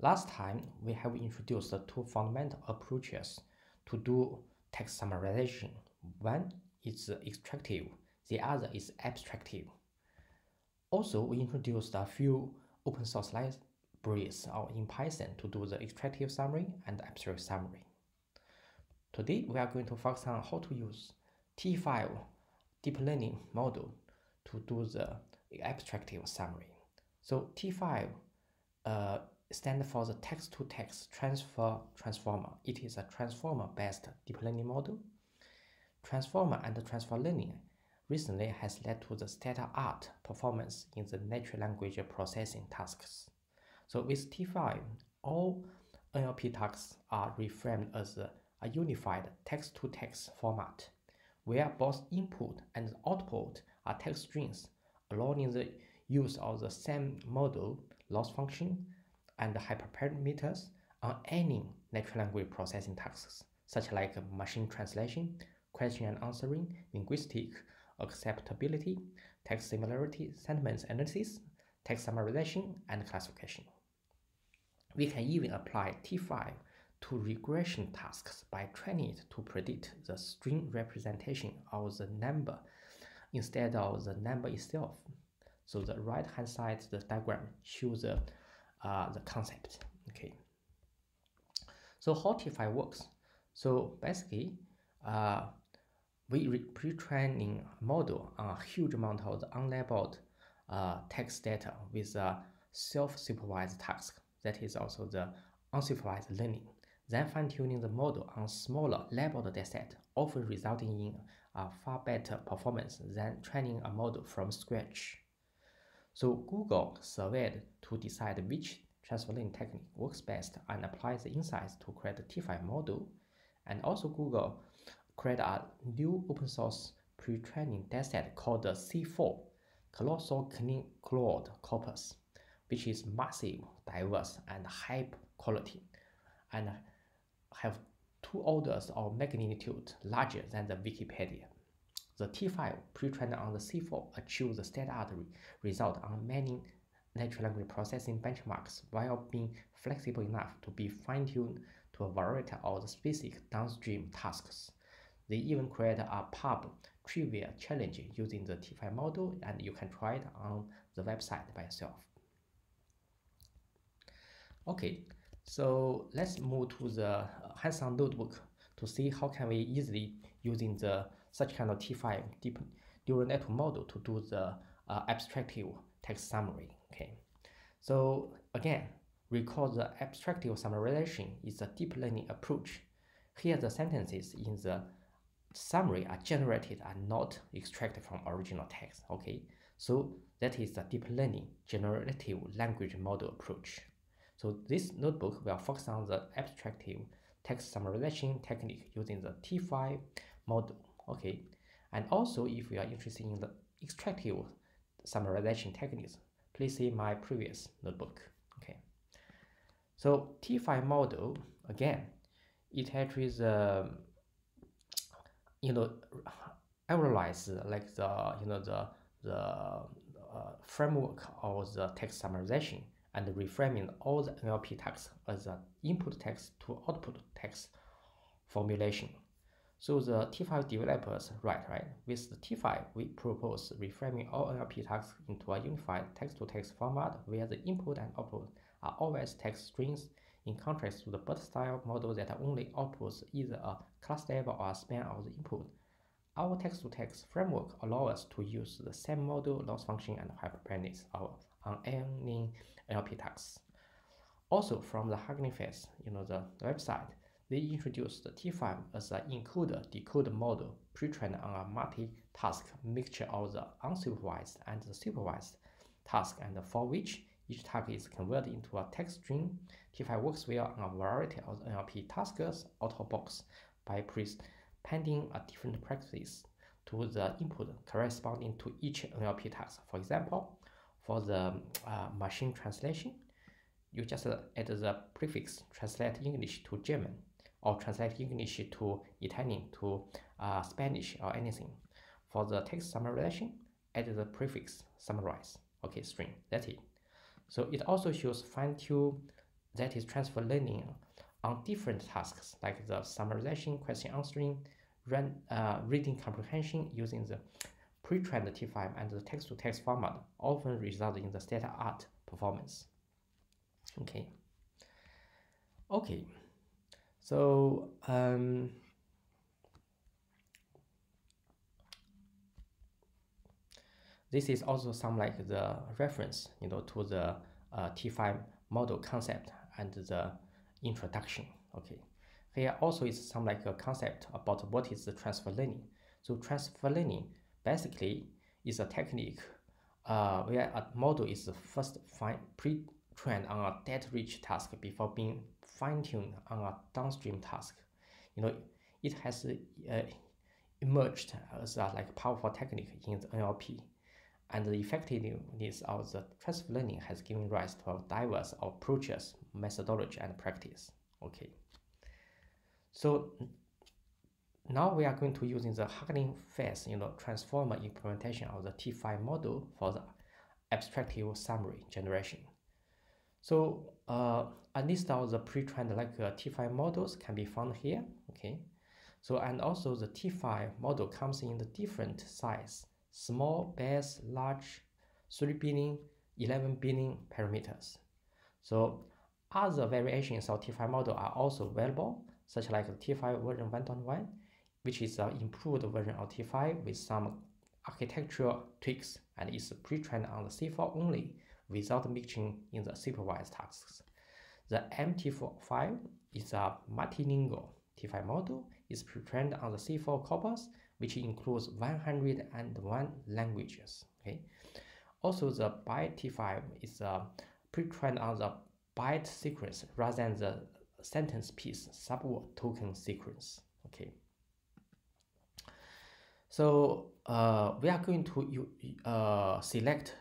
Last time, we have introduced two fundamental approaches to do text summarization. One is extractive, the other is abstractive. Also, we introduced a few open source libraries or in Python to do the extractive summary and abstract summary. Today, we are going to focus on how to use T5 deep learning model to do the abstractive summary. So T5 uh, stands for the text-to-text -text transfer transformer. It is a transformer-based deep learning model. Transformer and transfer learning recently has led to the state-of-art performance in the natural language processing tasks. So with T5, all NLP tasks are reframed as a, a unified text-to-text -text format, where both input and output are text strings, allowing the use of the same model, loss function, and hyperparameters on any natural language processing tasks, such like machine translation, question and answering, linguistic acceptability, text similarity, sentiment analysis, text summarization, and classification. We can even apply T5 to regression tasks by training it to predict the string representation of the number instead of the number itself. So the right hand side the diagram shows the, uh, the concept. Okay. So how T5 works? So basically, uh, we pre-training model on a huge amount of the unlabeled uh, text data with a self-supervised task. That is also the unsupervised learning. Then fine-tuning the model on smaller labeled dataset, often resulting in a far better performance than training a model from scratch. So Google surveyed to decide which transfer learning technique works best and applies the insights to create a T5 model. And also Google created a new open source pre-training dataset called the C4 Colossal Cloud Corpus, which is massive, diverse, and high quality, and have two orders of magnitude larger than the Wikipedia. The T5 pre-trained on the C4 achieves the state-of-art result on many natural language processing benchmarks while being flexible enough to be fine-tuned to a variety of the specific downstream tasks. They even created a pub trivia challenge using the T5 model and you can try it on the website by yourself. Okay, so let's move to the hands-on notebook to see how can we easily using the such kind of T5 deep neural network model to do the uh, abstractive text summary. Okay, so again, recall the abstractive summarization is a deep learning approach. Here, the sentences in the summary are generated and not extracted from original text. Okay, so that is the deep learning generative language model approach. So this notebook will focus on the abstractive text summarization technique using the T5 model. Okay, and also if you are interested in the extractive summarization techniques, please see my previous notebook. Okay, so T5 model again, it actually um, you know analyze like the you know the the uh, framework of the text summarization and reframing all the NLP text as an input text to output text formulation. So the T5 developers write, right? With the T5, we propose reframing all NLP tasks into a unified text-to-text -text format where the input and output are always text strings in contrast to the BERT style model that only outputs either a class label or a span of the input. Our text-to-text -text framework allows us to use the same model, loss function, and hyperparameters on any NLP tasks. Also, from the Hugging Face, you know, the website, they introduced the T5 as an encoder-decoder model pre-trained on a multi-task mixture of the unsupervised and the supervised task and for which each task is converted into a text string. T5 works well on a variety of NLP tasks out of box by appending a different prefix to the input corresponding to each NLP task. For example, for the uh, machine translation, you just add the prefix translate English to German or translate English to Italian to uh, Spanish or anything. For the text summarization, add the prefix summarize. Okay, string. That's it. So it also shows fine-tune that is transfer learning on different tasks like the summarization, question answering, run, uh, reading comprehension using the pre-trained T5 and the text-to-text -text format often result in the state-of-art performance. Okay. Okay. So um, this is also some like the reference, you know, to the uh, T5 model concept and the introduction. Okay. Here also is some like a concept about what is the transfer learning. So transfer learning basically is a technique uh, where a model is first pre-trained on a data-rich task before being fine-tuned on a downstream task. You know, it has uh, emerged as a like powerful technique in the NLP, and the effectiveness of the transfer learning has given rise to diverse approaches, methodology, and practice. Okay. So now we are going to using the Hugging Face, you know, transformer implementation of the T5 model for the abstractive summary generation. So uh, a list of the pre-trained like uh, T5 models can be found here. Okay. So and also the T5 model comes in the different size, small, base, large, 3 billion, 11 billion parameters. So other variations of T5 model are also available such like T5 version 1.1, which is an improved version of T5 with some architectural tweaks and is pre-trained on the C4 only without mixing in the supervised tasks. The MT5 is a multilingual T5 model, is pre-trained on the C4 corpus, which includes 101 languages. Okay. Also, the byte T5 is a pre-trained on the byte sequence rather than the sentence piece subword token sequence. Okay. So uh, we are going to uh, select,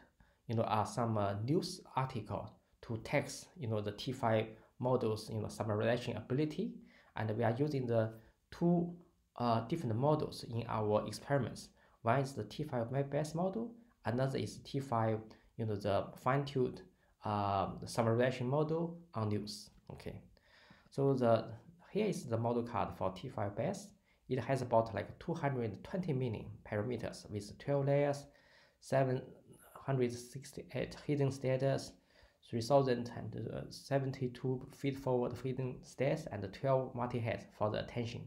you know, uh, some uh, news article to text, you know, the T5 models, you know, summarization ability, and we are using the two uh, different models in our experiments. One is the T5 web-based model, another is T5, you know, the fine-tuned uh, summarization model on news. Okay. So the here is the model card for T5 base. It has about like 220 million parameters with 12 layers, 768 hidden states, 3072 feed-forward hidden states, and 12 multi-heads for the attention.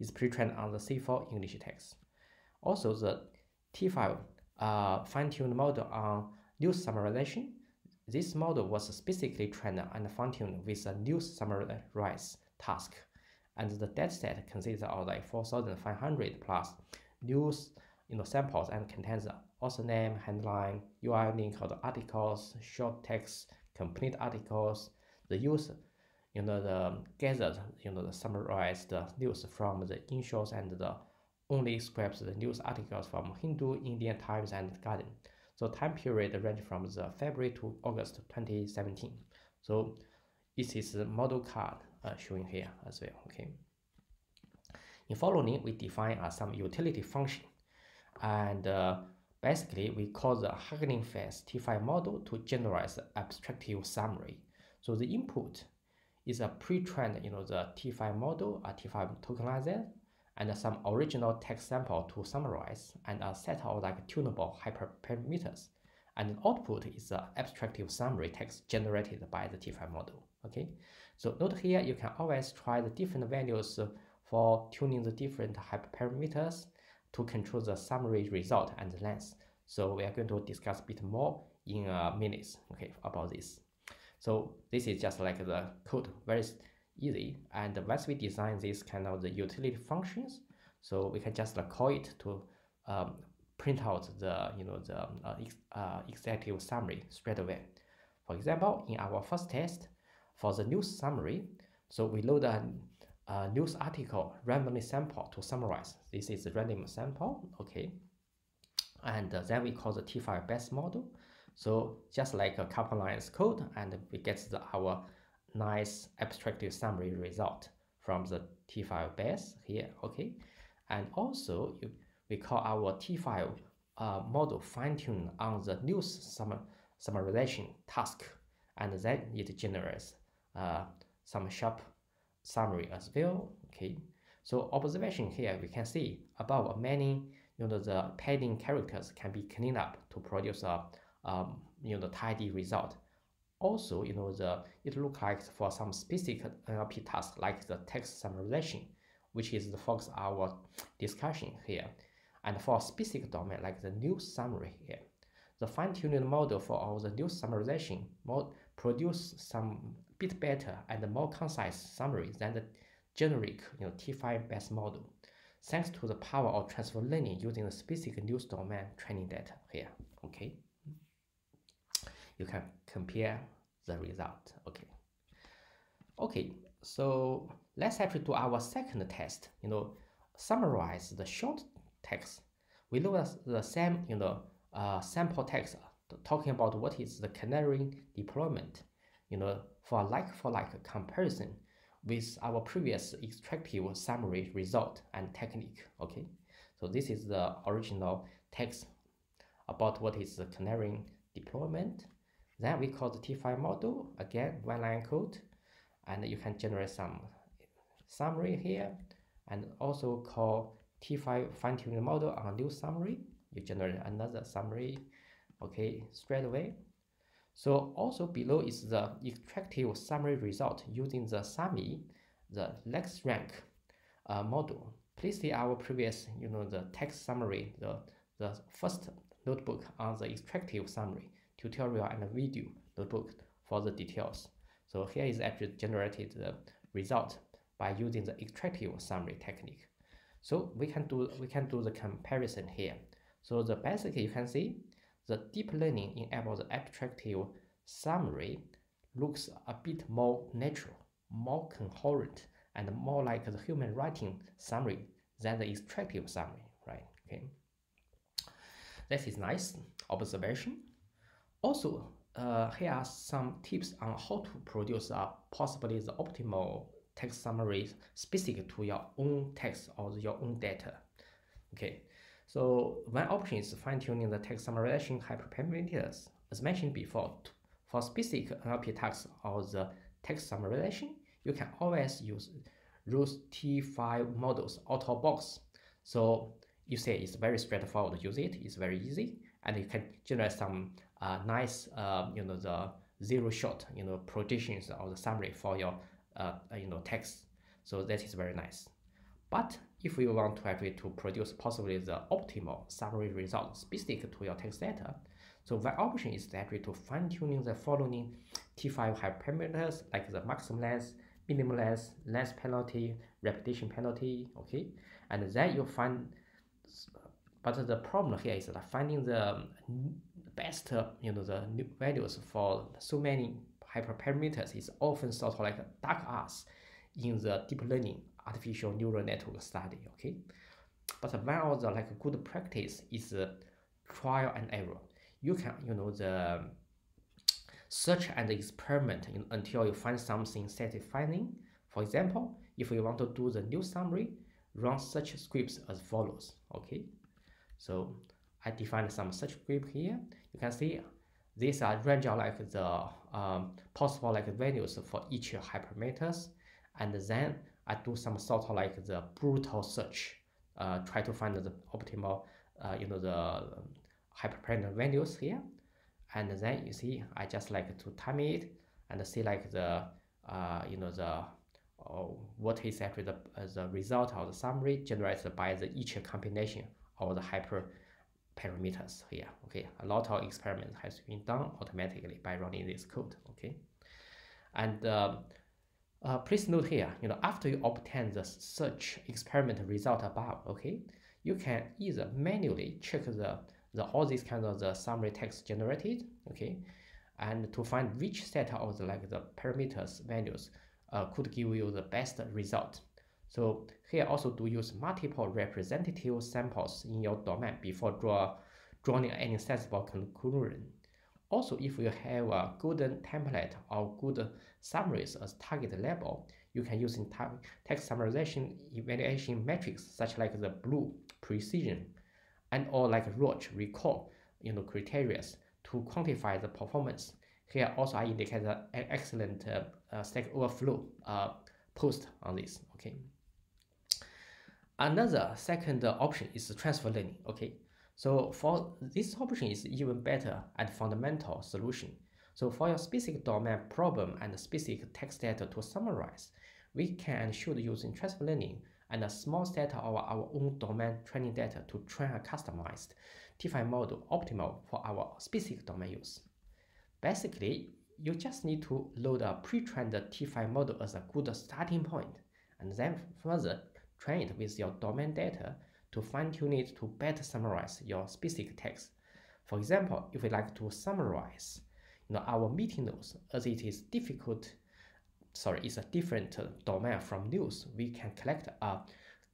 It's pre-trained on the C4 English text. Also, the T5 uh, fine-tuned model on news summarization this model was specifically trained and fine-tuned with a news summarize task, and the dataset consists of like 4,500 plus news you know, samples and contains author name, headline, URL link of the articles, short text, complete articles. The user, you know, the gathered, you know, the summarized news from the Inshorts and the only scraps the news articles from Hindu, Indian Times, and Guardian. So time period range from the February to August 2017. So this is the model card uh, showing here as well. Okay. In following, we define uh, some utility function, and uh, basically we call the Hugging Face T5 model to generate the abstractive summary. So the input is a pre-trained, you know, the T5 model, a T5 tokenizer, and some original text sample to summarize, and a set of like tunable hyperparameters. And the output is the abstractive summary text generated by the T5 model. Okay, so note here you can always try the different values for tuning the different hyperparameters to control the summary result and length. So we are going to discuss a bit more in a minute, okay, about this. So this is just like the code, very easy. And once we design this kind of the utility functions, so we can just call it to um, print out the you know the uh, ex uh, executive summary straight away. For example, in our first test for the news summary, so we load a, a news article randomly sample to summarize. This is a random sample, okay. And uh, then we call the T5 base model. So just like a couple lines code, and we get the, our nice abstractive summary result from the T5 base here, okay? And also you, we call our T5 uh, model fine-tune on the news summa summarization task, and then it generates uh, some sharp summary as well. Okay, so observation here we can see above many you know the padding characters can be cleaned up to produce a um, you know the tidy result. Also, you know the it looks like for some specific NLP tasks like the text summarization, which is the focus our discussion here, and for specific domain like the news summary here. The fine-tuned model for all the news summarization mod produce some bit better and more concise summary than the generic you know, T5 base model, thanks to the power of transfer learning using the specific news domain training data here. Okay, you can compare the result. Okay, okay. So let's actually do our second test. You know, summarize the short text. We look at the same you know uh, sample text talking about what is the canary deployment. You know, for a like-for-like comparison with our previous extractive summary result and technique. Okay, so this is the original text about what is the canary deployment. Then we call the T5 model, again, one line code, and you can generate some summary here, and also call T5 fine-tuning model on new summary. You generate another summary, okay, straight away. So also below is the extractive summary result using the Sumy, the LexRank uh, model. Please see our previous, you know, the text summary, the, the first notebook on the extractive summary tutorial and video notebook for the details. So here is actually generated the result by using the extractive summary technique. So we can do we can do the comparison here. So the basic you can see the deep learning enables the abstractive summary looks a bit more natural, more coherent, and more like the human writing summary than the extractive summary, right? Okay. That is nice observation. Also, uh, here are some tips on how to produce a possibly the optimal text summary specific to your own text or your own data. Okay, so one option is fine-tuning the text summarization hyperparameters. As mentioned before, for specific NLP tasks or the text summarization, you can always use ROSE T5 models out of box. So you say it's very straightforward to use it, it's very easy, and you can generate some uh, nice, uh, you know, the zero shot, you know, projections or the summary for your, uh, you know, text. So that is very nice. But if you want to actually to produce possibly the optimal summary result specific to your text data, so one option is actually to fine tuning the following T5 hyperparameters like the maximum length, minimum length, length penalty, repetition penalty, okay? And then you find, but the problem here is that finding the um, best, uh, you know, the values for so many hyperparameters is often sort of like dark arts in the deep learning artificial neural network study, okay? But of the like good practice is trial and error. You can, you know, the search and experiment in, until you find something satisfying. For example, if you want to do the new summary, run such scripts as follows, okay? So I defined some such script here. You can see these are range of like the um, possible like values for each hypermeters, and then I do some sort of like the brutal search, uh, try to find the optimal, uh, you know, the um, hyperparameter values here. And then you see, I just like to time it and see like the, uh, you know, the, uh, what is actually the, uh, the result of the summary generated by the each combination of the hyper parameters here. Okay, a lot of experiments has been done automatically by running this code. Okay, and um, uh, please note here, you know, after you obtain the search experiment result above, okay, you can either manually check the, the all these kinds of the summary text generated, okay, and to find which set of the like the parameters values uh, could give you the best result. So here also do use multiple representative samples in your domain before draw, drawing any sensible conclusion. Also, if you have a good template or good summaries as target label, you can use in text summarization evaluation metrics such like the BLEU precision and or like ROUGE recall you know criteria to quantify the performance. Here also I indicate an excellent uh, uh, Stack Overflow uh, post on this. Okay. Another second option is transfer learning. Okay. So for this option is even better and fundamental solution. So for your specific domain problem and specific text data to summarize, we can and should use transfer learning and a small set of our own domain training data to train a customized T5 model optimal for our specific domain use. Basically, you just need to load a pre-trained T5 model as a good starting point, and then further train it with your domain data to fine-tune it to better summarize your specific text. For example, if we like to summarize you know, our meeting notes as it is difficult, sorry, it's a different domain from news, we can collect a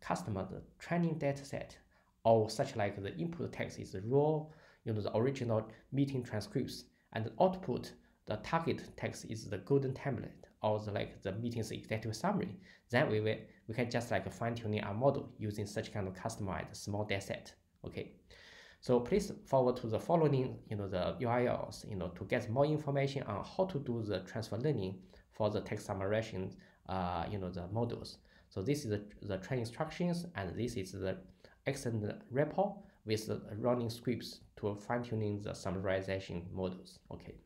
customer training data set or such like the input text is raw, you know, the original meeting transcripts and the output the target text is the golden template or the like the meeting's executive summary, then we will we can just like fine tuning our model using such kind of customized small data set. Okay. So please forward to the following, you know, the URLs, you know, to get more information on how to do the transfer learning for the text summarization, uh, you know, the models. So this is the, the training instructions, and this is the excellent repo with the running scripts to fine tuning the summarization models. Okay.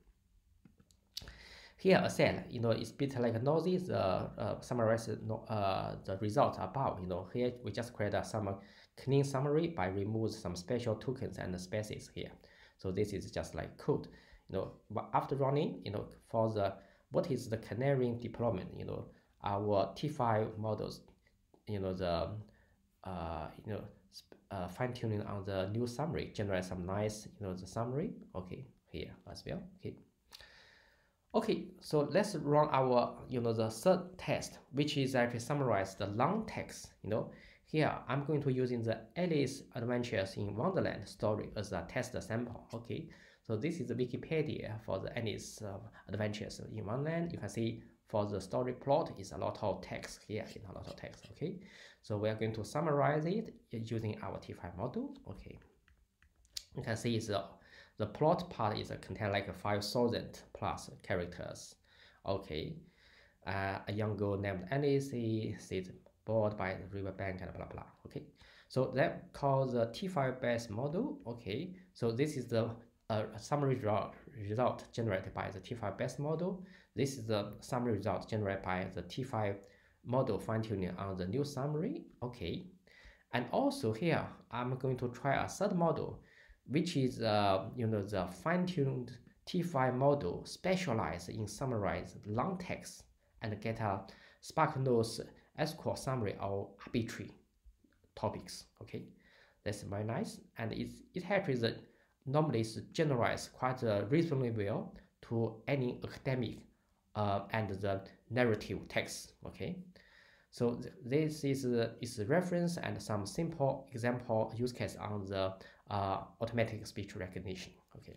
Here, a cell, you know, it's a bit like noisy, the uh, summarize uh, the result above, you know, here we just create a some clean summary by remove some special tokens and spaces here. So this is just like code, you know, after running, you know, for the, what is the canary deployment, you know, our T5 models, you know, the, uh, you know, uh, fine tuning on the new summary, generate some nice, you know, the summary, okay, here as well, okay. Okay, so let's run our, you know, the third test, which is actually summarize the long text, you know. Here, I'm going to using the Alice Adventures in Wonderland story as a test sample, okay. So this is the Wikipedia for the Alice uh, Adventures in Wonderland. You can see for the story plot is a lot of text here, a lot of text, okay. So we are going to summarize it using our T5 model, okay. You can see it's a the plot part is a contain like 5,000 plus characters. Okay. Uh, a young girl named Alice sits bored by the riverbank and blah blah. Okay. So that called the T5 base model. Okay. So this is the uh, summary result, result generated by the T5 base model. This is the summary result generated by the T5 model fine-tuning on the new summary. Okay. And also here, I'm going to try a third model which is uh, you know the fine-tuned T5 model specialized in summarize long text and get a SparkNotes SQL summary of arbitrary topics. Okay, that's very nice, and it's, it helps the normally generalize quite uh, reasonably well to any academic uh, and the narrative text. Okay, so th this is uh, is a reference and some simple example use case on the uh, automatic speech recognition. Okay.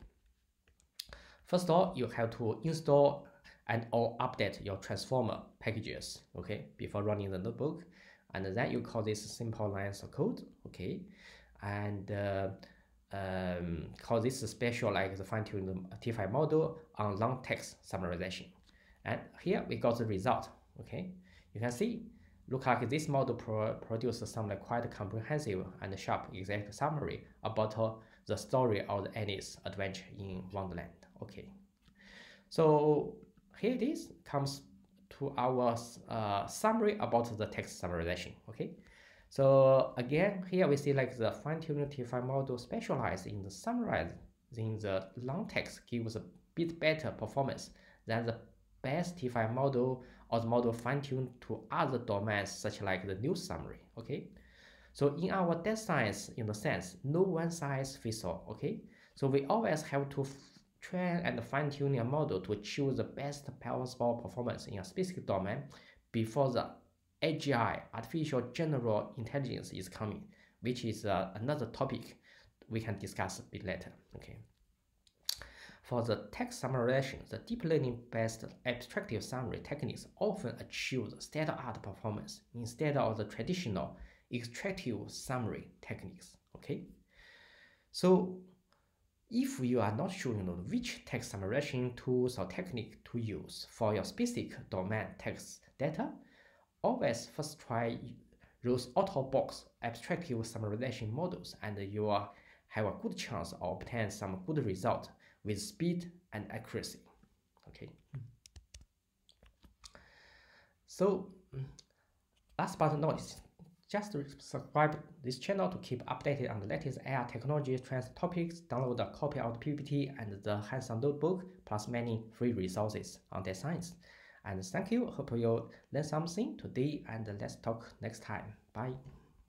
First of all, you have to install and or update your transformer packages, okay, before running the notebook. And then you call this simple lines of code, okay, and uh, um, call this special like the fine-tuned T5 model on long text summarization. And here we got the result, okay. You can see Look like this model pro produces some like quite comprehensive and sharp exact summary about uh, the story of Alice adventure in Wonderland. Okay, so here it is comes to our uh, summary about the text summarization. Okay, so again here we see like the fine-tuned T5 model specialized in the summarizing the long text gives a bit better performance than the base T5 model or the model fine-tuned to other domains such like the news summary, okay? So in our data science, in the sense, no one size fits all, okay? So we always have to train and fine-tune a model to choose the best possible performance in a specific domain before the AGI, artificial general intelligence is coming, which is uh, another topic we can discuss a bit later, okay? For the text summarization, the deep learning-based abstractive summary techniques often achieve state-of-art performance instead of the traditional extractive summary techniques. Okay, so If you are not sure you know, which text summarization tools or technique to use for your specific domain text data, always first try those out-of-box abstractive summarization models and you have a good chance of obtain some good result with speed and accuracy. Okay. So last but not least, just subscribe this channel to keep updated on the latest AI technology trends topics, download a copy of the PPT and the hands-on notebook, plus many free resources on data science. And thank you, hope you learned something today and let's talk next time. Bye.